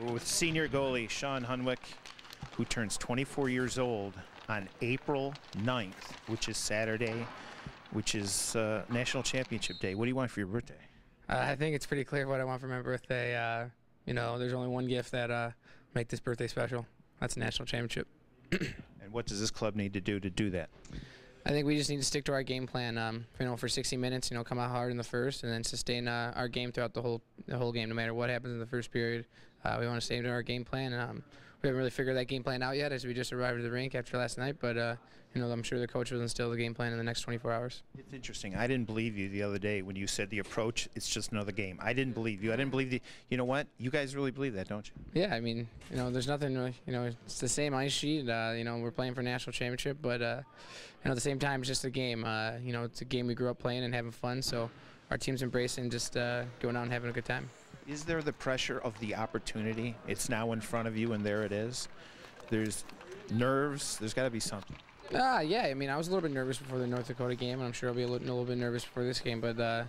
with senior goalie Shawn Hunwick, who turns 24 years old on April 9th, which is Saturday, which is uh, National Championship Day. What do you want for your birthday? Uh, I think it's pretty clear what I want for my birthday. Uh, you know, there's only one gift that uh, make this birthday special. That's a national championship. and what does this club need to do to do that? I think we just need to stick to our game plan. Um, you know, for 60 minutes, you know, come out hard in the first, and then sustain uh, our game throughout the whole the whole game, no matter what happens in the first period. Uh, we want to stay to our game plan. Um, we haven't really figured that game plan out yet, as we just arrived at the rink after last night. But uh, you know, I'm sure the coach will instill the game plan in the next 24 hours. It's interesting. I didn't believe you the other day when you said the approach. It's just another game. I didn't believe you. I didn't believe the. You know what? You guys really believe that, don't you? Yeah, I mean, you know, there's nothing really. You know, it's the same ice sheet. Uh, you know, we're playing for national championship, but uh, you know, at the same time, it's just a game. Uh, you know, it's a game we grew up playing and having fun. So our team's embracing just uh, going out and having a good time. Is there the pressure of the opportunity? It's now in front of you, and there it is. There's nerves. There's got to be something. Ah, yeah. I mean, I was a little bit nervous before the North Dakota game, and I'm sure I'll be a little, a little bit nervous before this game. But uh,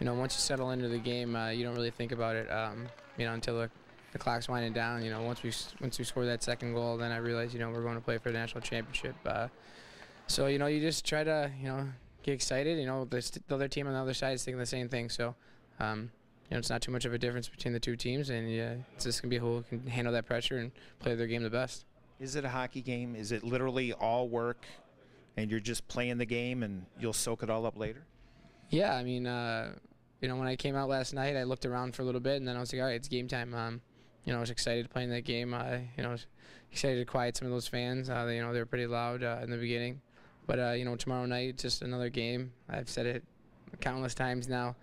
you know, once you settle into the game, uh, you don't really think about it. Um, you know, until the, the clock's winding down. You know, once we once we score that second goal, then I realized you know we're going to play for the national championship. Uh, so you know, you just try to you know get excited. You know, the, the other team on the other side is thinking the same thing. So. Um, you know, it's not too much of a difference between the two teams, and yeah, it's just gonna be who can handle that pressure and play their game the best. Is it a hockey game? Is it literally all work, and you're just playing the game, and you'll soak it all up later? Yeah, I mean, uh, you know, when I came out last night, I looked around for a little bit, and then I was like, all right, it's game time. Um, you know, I was excited to play in that game. Uh, you know, excited to quiet some of those fans. Uh, they, you know, they were pretty loud uh, in the beginning, but uh, you know, tomorrow night, just another game. I've said it countless times now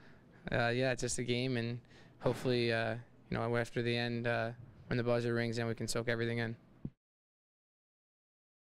uh, yeah, it's just a game, and hopefully, uh, you know, after the end, uh, when the buzzer rings, then we can soak everything in.